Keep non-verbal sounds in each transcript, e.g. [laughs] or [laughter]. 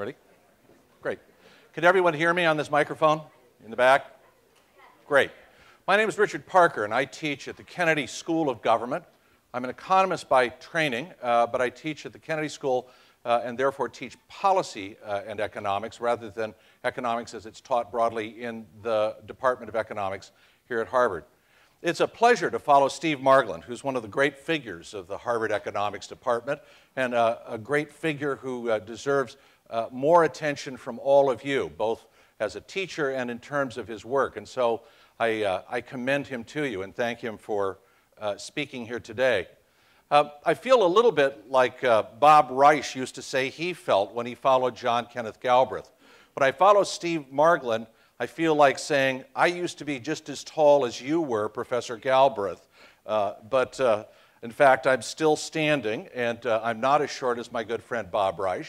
Ready? Great. Can everyone hear me on this microphone in the back? Great. My name is Richard Parker, and I teach at the Kennedy School of Government. I'm an economist by training, uh, but I teach at the Kennedy School uh, and therefore teach policy uh, and economics rather than economics as it's taught broadly in the Department of Economics here at Harvard. It's a pleasure to follow Steve Marglin, who's one of the great figures of the Harvard Economics Department and uh, a great figure who uh, deserves uh, more attention from all of you, both as a teacher and in terms of his work. And so I, uh, I commend him to you and thank him for uh, speaking here today. Uh, I feel a little bit like Bob Reich used to say he felt when he followed John Kenneth Galbraith. When I follow Steve Marglin, I feel like saying, I used to be just as tall as you were, Professor Galbraith, uh, but uh, in fact, I'm still standing, and uh, I'm not as short as my good friend Bob Reich.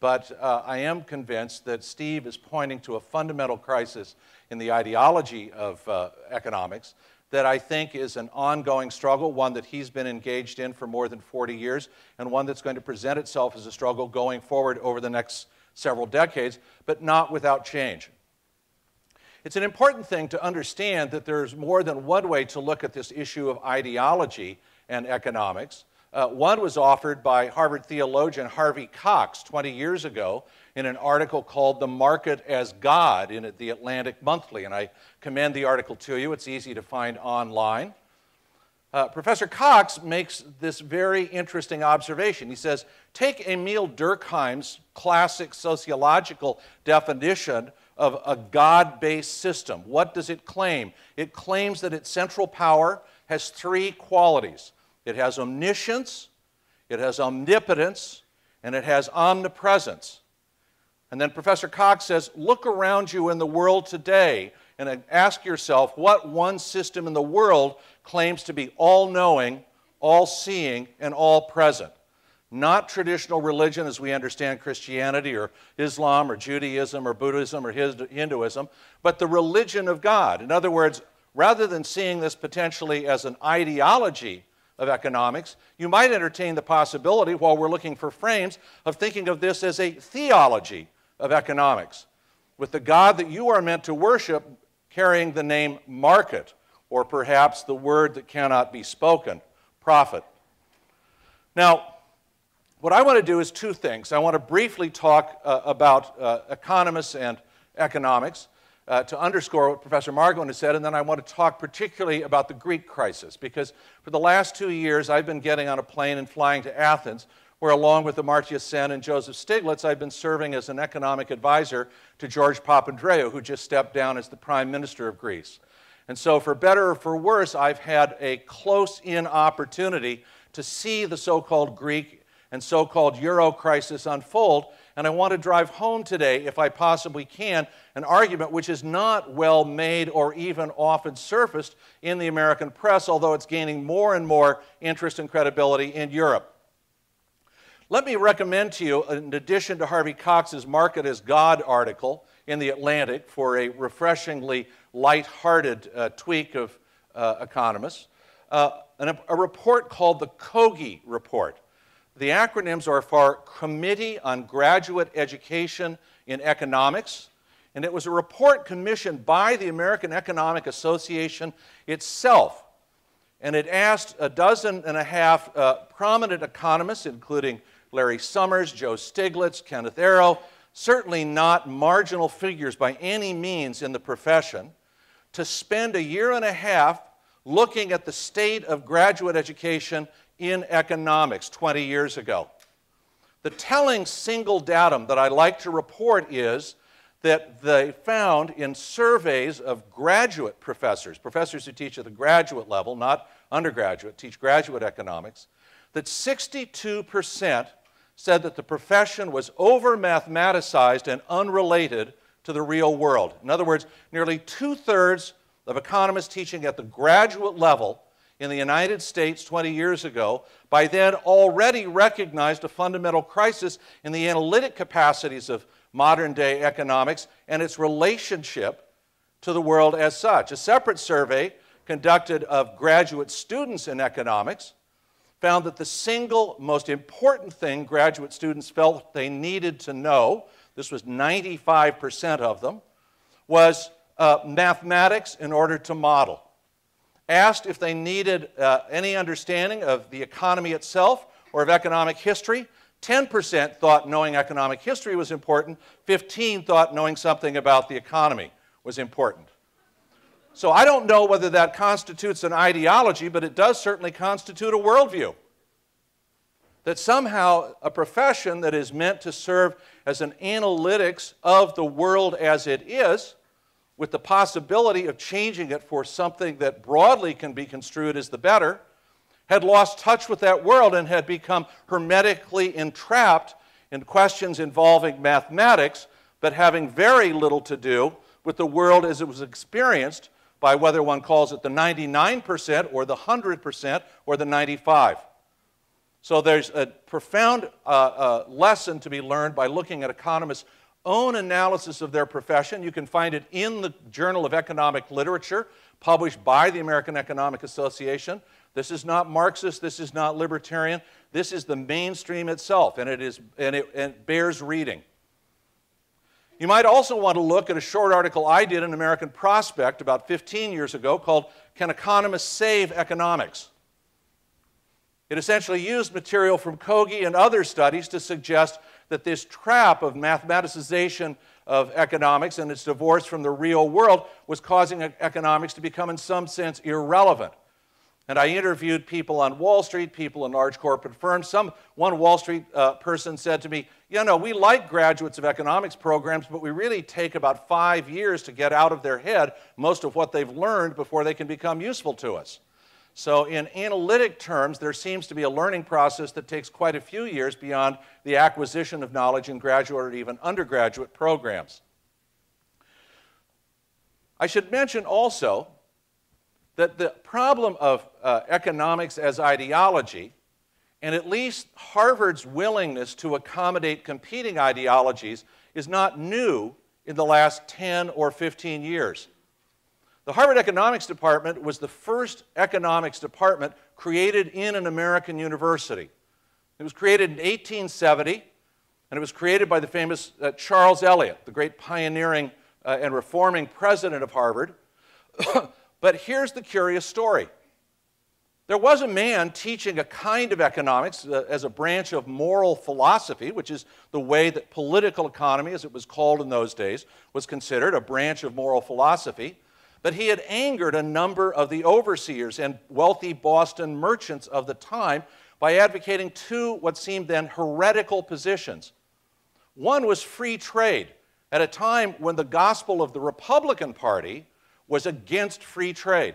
But uh, I am convinced that Steve is pointing to a fundamental crisis in the ideology of uh, economics that I think is an ongoing struggle, one that he's been engaged in for more than 40 years, and one that's going to present itself as a struggle going forward over the next several decades, but not without change. It's an important thing to understand that there's more than one way to look at this issue of ideology and economics. Uh, one was offered by Harvard theologian Harvey Cox 20 years ago in an article called The Market as God in the Atlantic Monthly, and I commend the article to you. It's easy to find online. Uh, Professor Cox makes this very interesting observation. He says, Take Émile Durkheim's classic sociological definition of a God based system. What does it claim? It claims that its central power has three qualities it has omniscience, it has omnipotence, and it has omnipresence. And then Professor Cox says look around you in the world today and ask yourself what one system in the world claims to be all knowing, all seeing, and all present not traditional religion as we understand Christianity or Islam or Judaism or Buddhism or Hinduism, but the religion of God. In other words, rather than seeing this potentially as an ideology of economics, you might entertain the possibility, while we're looking for frames, of thinking of this as a theology of economics, with the God that you are meant to worship carrying the name market, or perhaps the word that cannot be spoken, profit. Now, what I want to do is two things. I want to briefly talk uh, about uh, economists and economics uh, to underscore what Professor Marglin has said, and then I want to talk particularly about the Greek crisis, because for the last two years I've been getting on a plane and flying to Athens, where along with Amartya Sen and Joseph Stiglitz, I've been serving as an economic advisor to George Papandreou, who just stepped down as the Prime Minister of Greece. And so, for better or for worse, I've had a close in opportunity to see the so called Greek and so called Euro crisis unfold. And I want to drive home today, if I possibly can, an argument which is not well made or even often surfaced in the American press, although it's gaining more and more interest and credibility in Europe. Let me recommend to you, in addition to Harvey Cox's Market as God article in The Atlantic for a refreshingly light-hearted uh, tweak of uh, economists, uh, an, a report called the COGEE Report. The acronyms are for Committee on Graduate Education in Economics, and it was a report commissioned by the American Economic Association itself. And it asked a dozen and a half uh, prominent economists, including Larry Summers, Joe Stiglitz, Kenneth Arrow, certainly not marginal figures by any means in the profession, to spend a year and a half looking at the state of graduate education in economics 20 years ago. The telling single datum that I like to report is that they found in surveys of graduate professors, professors who teach at the graduate level, not undergraduate, teach graduate economics, that 62% said that the profession was over mathematicized and unrelated to the real world. In other words, nearly two thirds of economists teaching at the graduate level in the United States 20 years ago, by then already recognized a fundamental crisis in the analytic capacities of modern day economics and its relationship to the world as such. A separate survey conducted of graduate students in economics found that the single most important thing graduate students felt they needed to know, this was 95% of them, was uh, mathematics in order to model. Asked if they needed uh, any understanding of the economy itself or of economic history, 10% thought knowing economic history was important, 15 thought knowing something about the economy was important. So I don't know whether that constitutes an ideology, but it does certainly constitute a worldview. That somehow a profession that is meant to serve as an analytics of the world as it is, with the possibility of changing it for something that broadly can be construed as the better, had lost touch with that world and had become hermetically entrapped in questions involving mathematics, but having very little to do with the world as it was experienced by whether one calls it the 99% or the 100% or the 95. So there's a profound uh, uh, lesson to be learned by looking at economists' own analysis of their profession. You can find it in the Journal of Economic Literature, published by the American Economic Association. This is not Marxist, this is not libertarian. This is the mainstream itself, and it, is, and it, and bears reading. You might also want to look at a short article I did in American Prospect about 15 years ago called Can Economists Save Economics? It essentially used material from COGEE and other studies to suggest that this trap of mathematicization of economics and its divorce from the real world was causing economics to become, in some sense, irrelevant. And I interviewed people on Wall Street, people in large corporate firms. Some, one Wall Street uh, person said to me, You know, we like graduates of economics programs, but we really take about five years to get out of their head most of what they've learned before they can become useful to us. So, in analytic terms, there seems to be a learning process that takes quite a few years beyond the acquisition of knowledge in graduate or even undergraduate programs. I should mention also that the problem of uh, economics as ideology, and at least Harvard's willingness to accommodate competing ideologies, is not new in the last 10 or 15 years. The Harvard Economics Department was the first economics department created in an American university. It was created in 1870, and it was created by the famous uh, Charles Eliot, the great pioneering uh, and reforming president of Harvard. [coughs] But here's the curious story. There was a man teaching a kind of economics uh, as a branch of moral philosophy, which is the way that political economy, as it was called in those days, was considered a branch of moral philosophy. But he had angered a number of the overseers and wealthy Boston merchants of the time by advocating two what seemed then heretical positions. One was free trade, at a time when the gospel of the Republican Party was against free trade.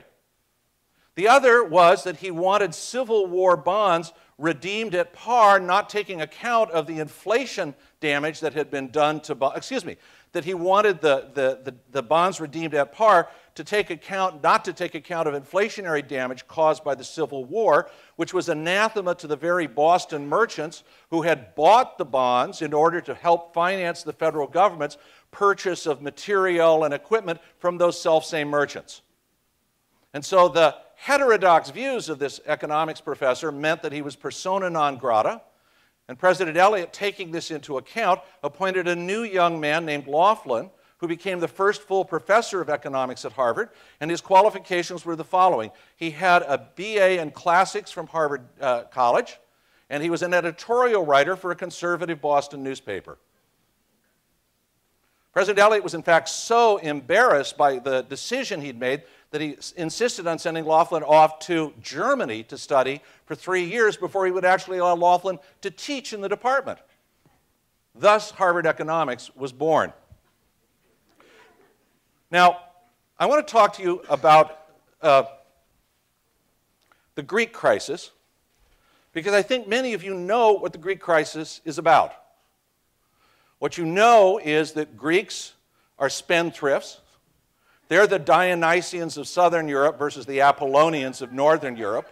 The other was that he wanted Civil War bonds redeemed at par, not taking account of the inflation damage that had been done to. Excuse me, that he wanted the, the, the, the, bonds redeemed at par to take account, not to take account of inflationary damage caused by the Civil War, which was anathema to the very Boston merchants who had bought the bonds in order to help finance the federal government's purchase of material and equipment from those self-same merchants. And so the heterodox views of this economics professor meant that he was persona non grata, and President Eliot, taking this into account, appointed a new young man named Laughlin, who became the first full professor of economics at Harvard, and his qualifications were the following. He had a BA in classics from Harvard uh, College, and he was an editorial writer for a conservative Boston newspaper. President Eliot was, in fact, so embarrassed by the decision he'd made that he insisted on sending Laughlin off to Germany to study for three years before he would actually allow Laughlin to teach in the department. Thus, Harvard Economics was born. Now, I want to talk to you about uh, the Greek crisis because I think many of you know what the Greek crisis is about. What you know is that Greeks are spendthrifts. They're the Dionysians of southern Europe versus the Apollonians of northern Europe.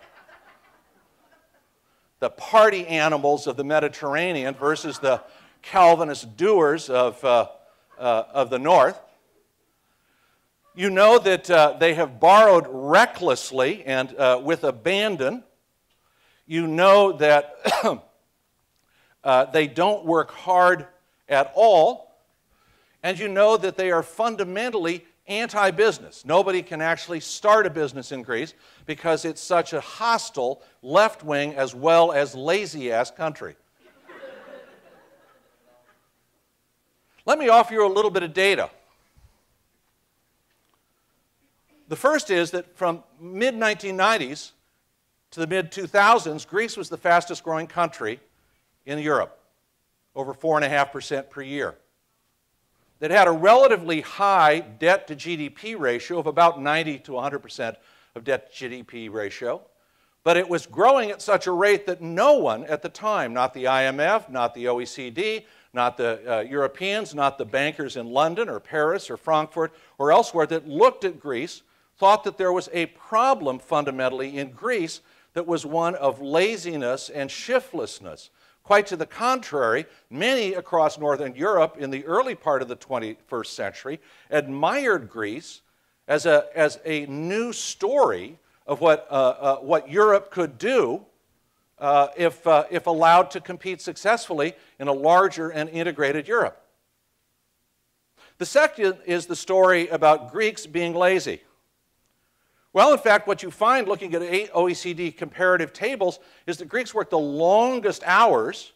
The party animals of the Mediterranean versus the Calvinist doers of, uh, uh, of the north. You know that uh, they have borrowed recklessly and uh, with abandon. You know that [coughs] uh, they don't work hard at all, And you know that they are fundamentally anti business. Nobody can actually start a business in Greece because it's such a hostile, left wing, as well as lazy ass country. Let me offer you a little bit of data. The first is that from mid 1990s to the mid 2000s, Greece was the fastest growing country in Europe, over 4.5% per year. That had a relatively high debt to GDP ratio of about 90 to 100% of debt to GDP ratio, but it was growing at such a rate that no one at the time, not the IMF, not the OECD, not the uh, Europeans, not the bankers in London or Paris or Frankfurt or elsewhere that looked at Greece thought that there was a problem fundamentally in Greece that was one of laziness and shiftlessness. Quite to the contrary, many across Northern Europe in the early part of the 21st century admired Greece as a, as a new story of what, uh, uh, what Europe could do uh, if, uh, if allowed to compete successfully in a larger and integrated Europe. The second is the story about Greeks being lazy. Well, in fact, what you find looking at eight OECD comparative tables is that Greeks work the longest hours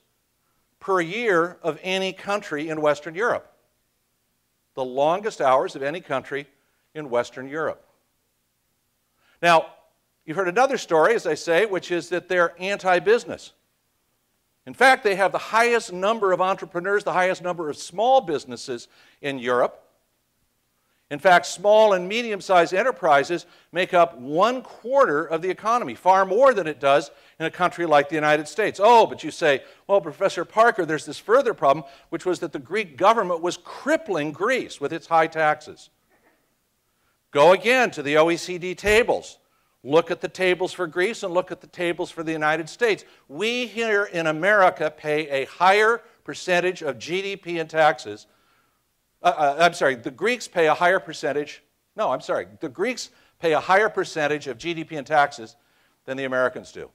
per year of any country in Western Europe. The longest hours of any country in Western Europe. Now, you've heard another story, as I say, which is that they're anti business. In fact, they have the highest number of entrepreneurs, the highest number of small businesses in Europe. In fact, small and medium sized enterprises make up one quarter of the economy, far more than it does in a country like the United States. Oh, but you say, well, Professor Parker, there's this further problem, which was that the Greek government was crippling Greece with its high taxes. Go again to the OECD tables. Look at the tables for Greece and look at the tables for the United States. We here in America pay a higher percentage of GDP in taxes uh, uh, I'm sorry, the Greeks pay a higher percentage. No, I'm sorry. The Greeks pay a higher percentage of GDP in taxes than the Americans do.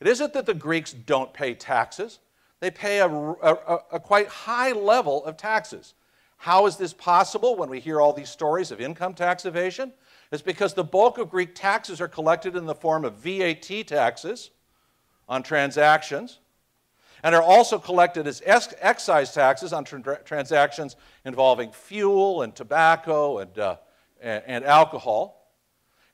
It isn't that the Greeks don't pay taxes, they pay a, a, a quite high level of taxes. How is this possible when we hear all these stories of income tax evasion? It's because the bulk of Greek taxes are collected in the form of VAT taxes on transactions and are also collected as excise taxes on tra transactions involving fuel and tobacco and, uh, and, and alcohol.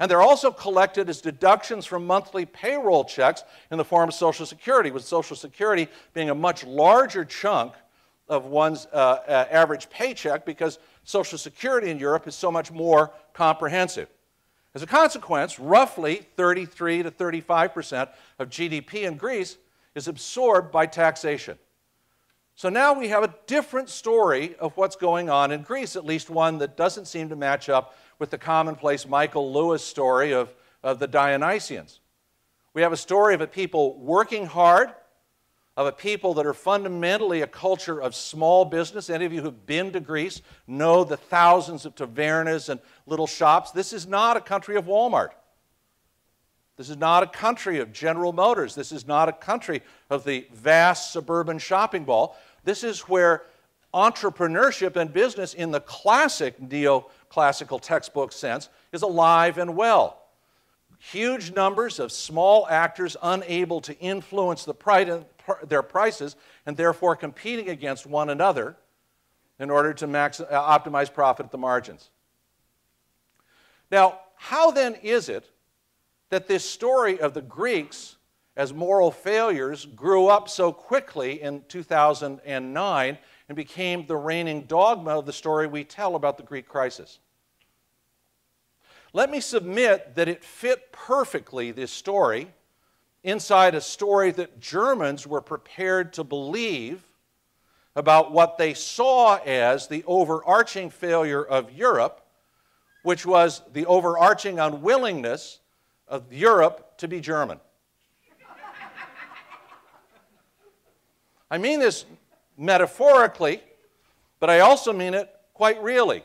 And they're also collected as deductions from monthly payroll checks in the form of Social Security, with Social Security being a much larger chunk of one's uh, uh, average paycheck because Social Security in Europe is so much more comprehensive. As a consequence, roughly 33 to 35 percent of GDP in Greece is absorbed by taxation. So now we have a different story of what's going on in Greece, at least one that doesn't seem to match up with the commonplace Michael Lewis story of, of the Dionysians. We have a story of a people working hard, of a people that are fundamentally a culture of small business. Any of you who've been to Greece know the thousands of tavernas and little shops. This is not a country of Walmart. This is not a country of General Motors. This is not a country of the vast suburban shopping mall. This is where entrepreneurship and business, in the classic neoclassical textbook sense, is alive and well. Huge numbers of small actors unable to influence the their prices and therefore competing against one another in order to uh, optimize profit at the margins. Now, how then is it that this story of the Greeks as moral failures grew up so quickly in 2009 and became the reigning dogma of the story we tell about the Greek crisis. Let me submit that it fit perfectly, this story, inside a story that Germans were prepared to believe about what they saw as the overarching failure of Europe, which was the overarching unwillingness of Europe to be German. I mean this metaphorically, but I also mean it quite really.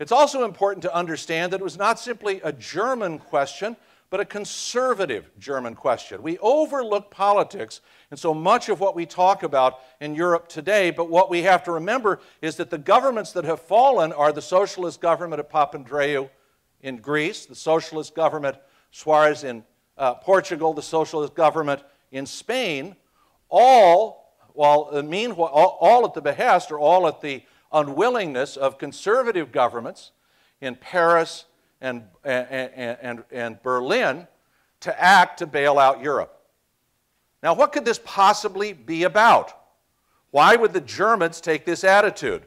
It's also important to understand that it was not simply a German question, but a conservative German question. We overlook politics and so much of what we talk about in Europe today, but what we have to remember is that the governments that have fallen are the socialist government of Papandreou in Greece, the socialist government Soares in uh, Portugal, the socialist government in Spain, all, while uh, meanwhile, all, all at the behest or all at the unwillingness of conservative governments in Paris and, and, and, and Berlin to act to bail out Europe. Now, what could this possibly be about? Why would the Germans take this attitude?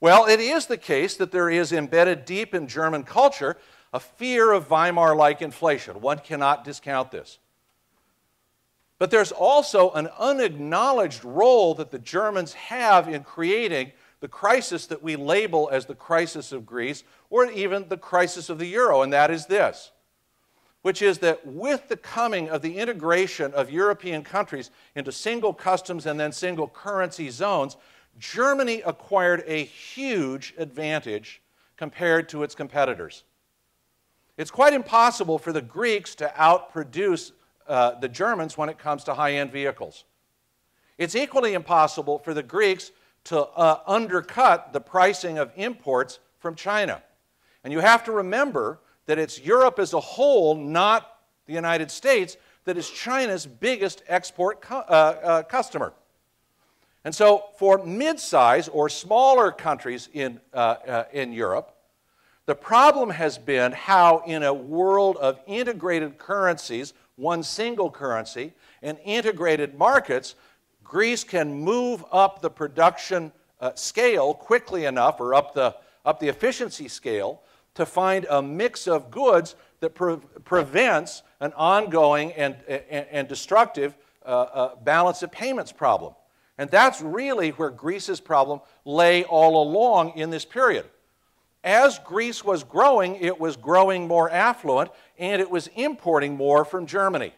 Well, it is the case that there is embedded deep in German culture a fear of Weimar like inflation. One cannot discount this. But there's also an unacknowledged role that the Germans have in creating the crisis that we label as the crisis of Greece or even the crisis of the euro, and that is this which is that with the coming of the integration of European countries into single customs and then single currency zones, Germany acquired a huge advantage compared to its competitors. It's quite impossible for the Greeks to outproduce uh, the Germans when it comes to high end vehicles. It's equally impossible for the Greeks to uh, undercut the pricing of imports from China. And you have to remember that it's Europe as a whole, not the United States, that is China's biggest export uh, uh, customer. And so, for mid size or smaller countries in, uh, uh, in Europe, the problem has been how, in a world of integrated currencies, one single currency, and integrated markets, Greece can move up the production uh, scale quickly enough, or up the, up the efficiency scale, to find a mix of goods that pre prevents an ongoing and, and, and destructive uh, uh, balance of payments problem. And that's really where Greece's problem lay all along in this period. As Greece was growing, it was growing more affluent and it was importing more from Germany.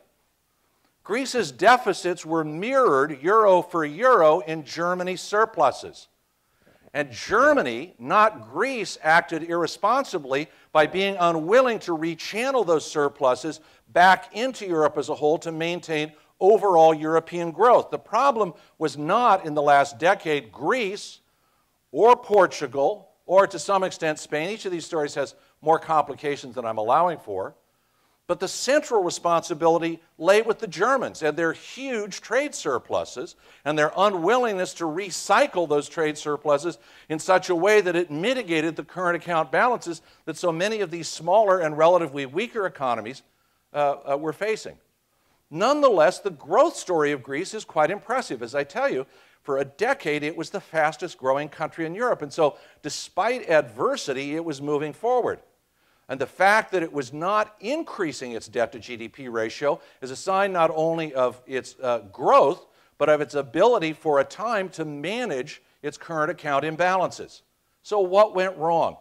Greece's deficits were mirrored euro for euro in Germany's surpluses. And Germany, not Greece, acted irresponsibly by being unwilling to rechannel those surpluses back into Europe as a whole to maintain overall European growth. The problem was not in the last decade Greece or Portugal or to some extent Spain. Each of these stories has more complications than I'm allowing for. But the central responsibility lay with the Germans and their huge trade surpluses and their unwillingness to recycle those trade surpluses in such a way that it mitigated the current account balances that so many of these smaller and relatively weaker economies uh, uh, were facing. Nonetheless, the growth story of Greece is quite impressive. As I tell you, for a decade, it was the fastest growing country in Europe. And so, despite adversity, it was moving forward. And the fact that it was not increasing its debt to GDP ratio is a sign not only of its uh, growth, but of its ability for a time to manage its current account imbalances. So, what went wrong?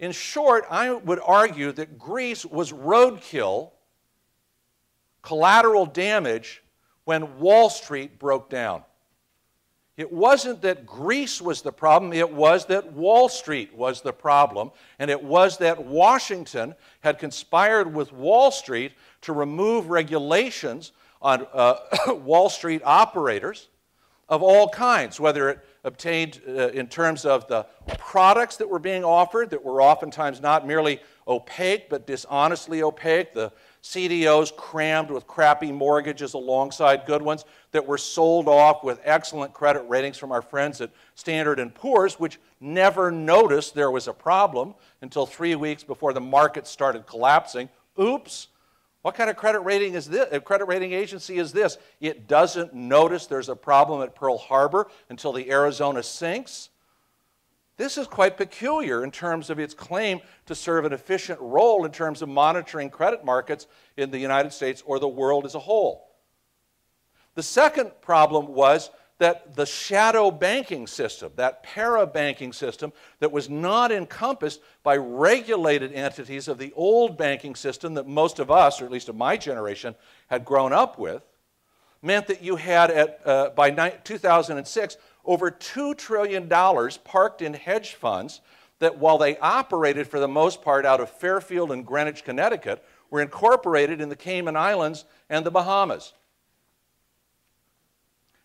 In short, I would argue that Greece was roadkill, collateral damage, when Wall Street broke down. It wasn't that Greece was the problem, it was that Wall Street was the problem. And it was that Washington had conspired with Wall Street to remove regulations on uh, [coughs] Wall Street operators of all kinds, whether it obtained uh, in terms of the products that were being offered, that were oftentimes not merely opaque but dishonestly opaque, the CDOs crammed with crappy mortgages alongside good ones that were sold off with excellent credit ratings from our friends at Standard & Poor's, which never noticed there was a problem until three weeks before the market started collapsing. Oops, what kind of credit rating is this? A uh, credit rating agency is this? It doesn't notice there's a problem at Pearl Harbor until the Arizona sinks. This is quite peculiar in terms of its claim to serve an efficient role in terms of monitoring credit markets in the United States or the world as a whole. The second problem was that the shadow banking system, that para banking system that was not encompassed by regulated entities of the old banking system that most of us, or at least of my generation, had grown up with, meant that you had, at, uh, by 2006, over $2 trillion parked in hedge funds that, while they operated for the most part out of Fairfield and Greenwich, Connecticut, were incorporated in the Cayman Islands and the Bahamas.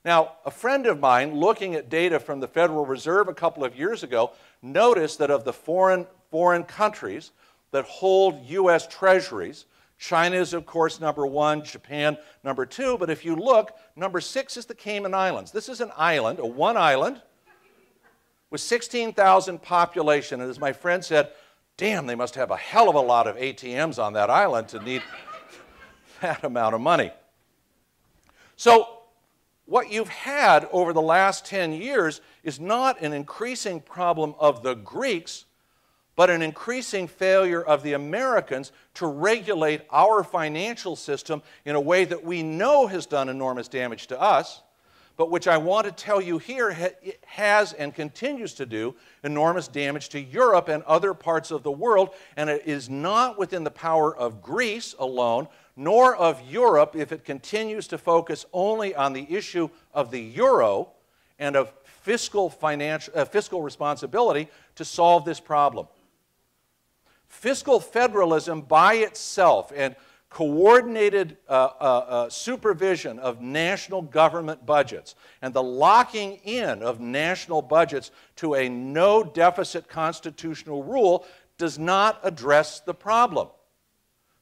Now, a friend of mine looking at data from the Federal Reserve a couple of years ago noticed that of the foreign, foreign countries that hold U.S. treasuries, China is, of course, number one, Japan, number two, but if you look, number six is the Cayman Islands. This is an island, a one island, with 16,000 population. And as my friend said, damn, they must have a hell of a lot of ATMs on that island to need [laughs] that amount of money. So, what you've had over the last 10 years is not an increasing problem of the Greeks, but an increasing failure of the Americans to regulate our financial system in a way that we know has done enormous damage to us, but which I want to tell you here has and continues to do enormous damage to Europe and other parts of the world, and it is not within the power of Greece alone, nor of Europe if it continues to focus only on the issue of the euro and of fiscal, financial, uh, fiscal responsibility to solve this problem. Fiscal federalism by itself and coordinated uh, uh, uh, supervision of national government budgets and the locking in of national budgets to a no deficit constitutional rule does not address the problem.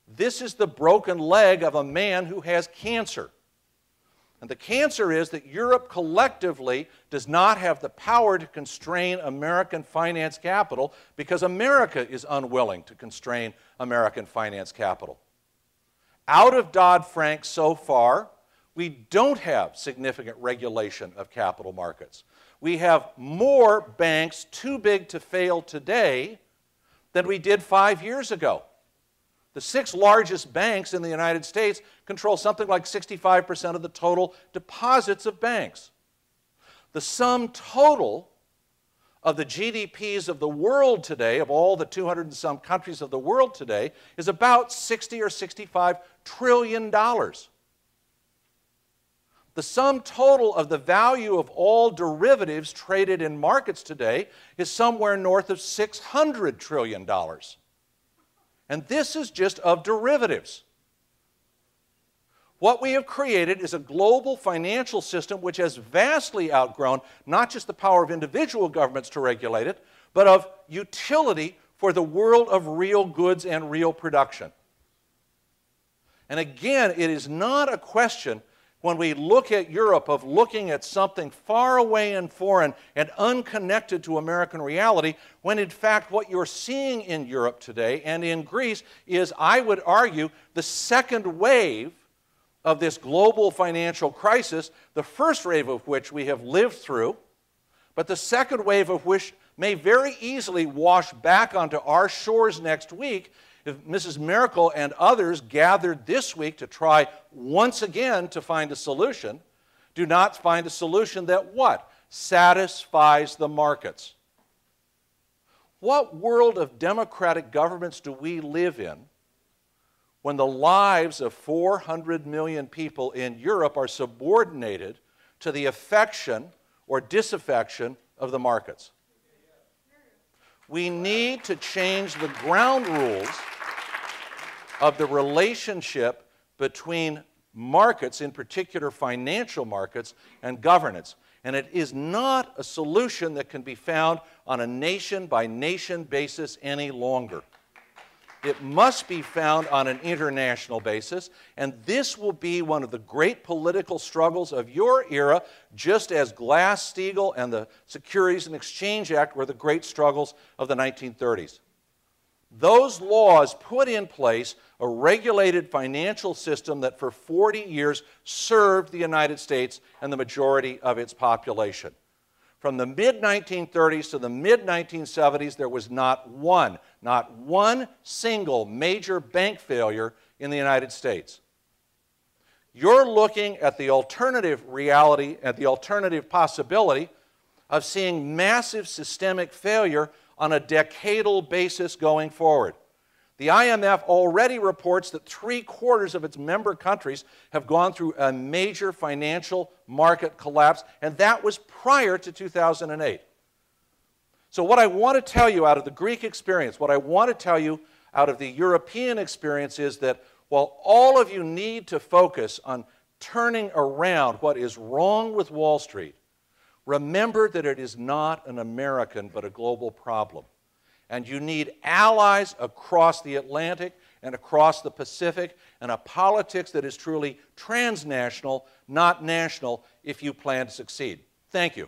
This is the broken leg of a man who has cancer. And the cancer is that Europe collectively does not have the power to constrain American finance capital because America is unwilling to constrain American finance capital. Out of Dodd Frank so far, we don't have significant regulation of capital markets. We have more banks too big to fail today than we did five years ago. The six largest banks in the United States control something like 65% of the total deposits of banks. The sum total of the GDPs of the world today, of all the 200 and some countries of the world today, is about 60 or 65 trillion dollars. The sum total of the value of all derivatives traded in markets today is somewhere north of 600 trillion dollars. And this is just of derivatives. What we have created is a global financial system which has vastly outgrown not just the power of individual governments to regulate it, but of utility for the world of real goods and real production. And again, it is not a question when we look at Europe of looking at something far away and foreign and unconnected to American reality, when in fact what you're seeing in Europe today and in Greece is, I would argue, the second wave of this global financial crisis, the first wave of which we have lived through, but the second wave of which may very easily wash back onto our shores next week if Mrs. Merkel and others gathered this week to try once again to find a solution, do not find a solution that what? Satisfies the markets. What world of democratic governments do we live in when the lives of 400 million people in Europe are subordinated to the affection or disaffection of the markets? We need to change the ground rules of the relationship between markets, in particular financial markets, and governance. And it is not a solution that can be found on a nation by nation basis any longer. It must be found on an international basis, and this will be one of the great political struggles of your era, just as Glass Steagall and the Securities and Exchange Act were the great struggles of the 1930s. Those laws put in place a regulated financial system that for 40 years served the United States and the majority of its population. From the mid 1930s to the mid 1970s, there was not one, not one single major bank failure in the United States. You're looking at the alternative reality, at the alternative possibility of seeing massive systemic failure on a decadal basis going forward. The IMF already reports that three quarters of its member countries have gone through a major financial market collapse, and that was prior to 2008. So, what I want to tell you out of the Greek experience, what I want to tell you out of the European experience is that while all of you need to focus on turning around what is wrong with Wall Street, remember that it is not an American but a global problem. And you need allies across the Atlantic and across the Pacific and a politics that is truly transnational, not national, if you plan to succeed. Thank you.